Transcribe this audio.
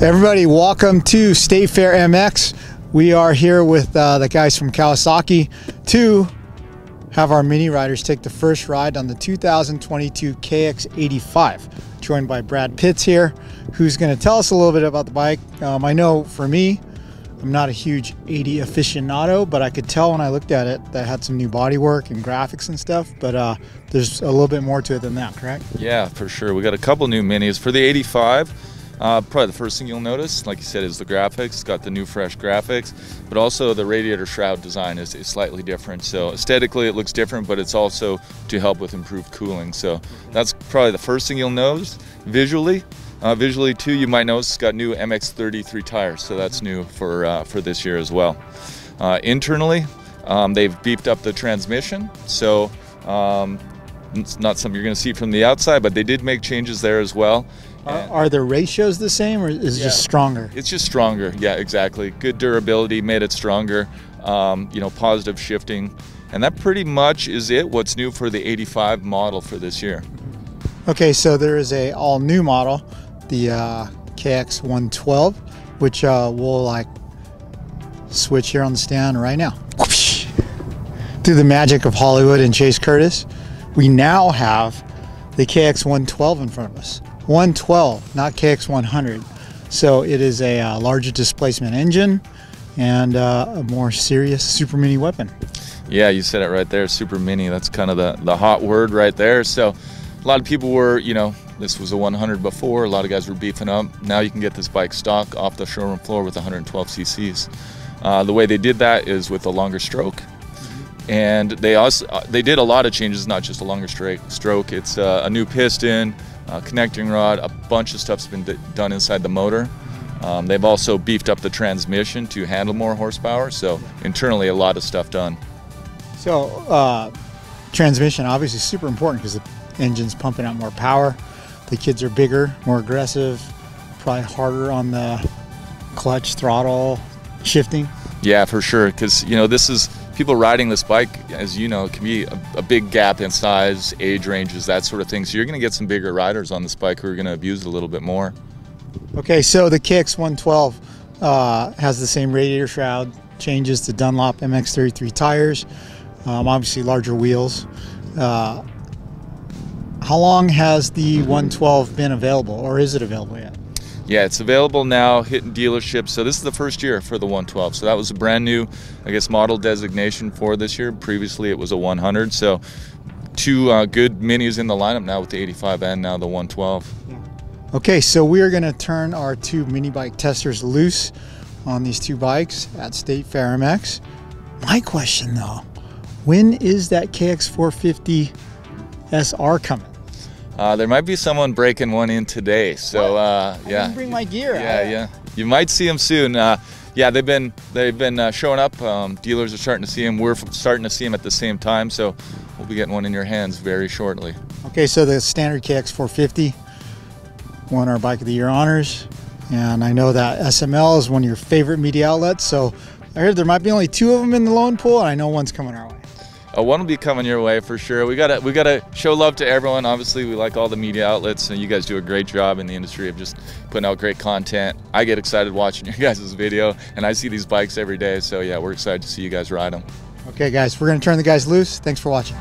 Everybody, welcome to State Fair MX. We are here with uh, the guys from Kawasaki to have our mini riders take the first ride on the 2022 KX85. Joined by Brad Pitts here, who's going to tell us a little bit about the bike. Um, I know for me, I'm not a huge 80 aficionado, but I could tell when I looked at it that it had some new bodywork and graphics and stuff. But uh, there's a little bit more to it than that, correct? Yeah, for sure. We got a couple new minis for the 85. Uh, probably the first thing you'll notice, like you said, is the graphics. It's got the new fresh graphics, but also the radiator shroud design is, is, slightly different. So aesthetically, it looks different, but it's also to help with improved cooling. So that's probably the first thing you'll notice. Visually, uh, visually too, you might notice it's got new MX33 tires, so that's new for uh, for this year as well. Uh, internally, um, they've beefed up the transmission, so. Um, it's not something you're going to see from the outside, but they did make changes there as well. Are, are the ratios the same, or is it yeah. just stronger? It's just stronger. Yeah, exactly. Good durability made it stronger. Um, you know, positive shifting, and that pretty much is it. What's new for the 85 model for this year? Okay, so there is a all new model, the uh, KX 112, which uh, we'll like switch here on the stand right now. Through the magic of Hollywood and Chase Curtis, we now have the KX 112 in front of us. 112, not KX100. So it is a uh, larger displacement engine and uh, a more serious super mini weapon. Yeah, you said it right there, super mini. That's kind of the, the hot word right there. So a lot of people were, you know, this was a 100 before. A lot of guys were beefing up. Now you can get this bike stock off the showroom floor with 112 cc's. Uh, the way they did that is with a longer stroke and they also uh, they did a lot of changes not just a longer stroke it's uh, a new piston uh, connecting rod, a bunch of stuff's been done inside the motor. Um, they've also beefed up the transmission to handle more horsepower, so internally a lot of stuff done. So uh, transmission obviously super important because the engine's pumping out more power. The kids are bigger, more aggressive, probably harder on the clutch, throttle, shifting. Yeah, for sure. Because you know this is people riding this bike, as you know, can be a, a, big gap in size, age ranges, that sort of thing. So you're going to get some bigger riders on this bike who are going to abuse it a little bit more. Okay, so the KX 112 uh, has the same radiator shroud, changes to Dunlop MX33 tires, um, obviously larger wheels. Uh, how long has the 112 been available, or is it available yet? Yeah, it's available now, hitting dealerships. So this is the first year for the 112. So that was a brand new, I guess, model designation for this year. Previously, it was a 100. So two uh, good minis in the lineup now with the 85 and now the 112. Okay, so we are going to turn our two mini bike testers loose on these two bikes at State Fair MX. My question though, when is that KX450 SR coming? Uh, there might be someone breaking one in today. So uh, yeah, bring my gear. Yeah, yeah. You might see them soon. Uh, yeah, they've been they've been uh, showing up. Um, dealers are starting to see them. We're starting to see them at the same time. So we'll be getting one in your hands very shortly. Okay, so the standard KX450 won our Bike of the Year honors, and I know that SML is one of your favorite media outlets. So I heard there might be only two of them in the loan pool, and I know one's coming our way. Uh, one will be coming your way for sure. We gotta we gotta show love to everyone. Obviously, we like all the media outlets, and you guys do a great job in the industry of just putting out great content. I get excited watching your guys' video, and I see these bikes every day. So yeah, we're excited to see you guys ride them. Okay, guys, we're gonna turn the guys loose. Thanks for watching.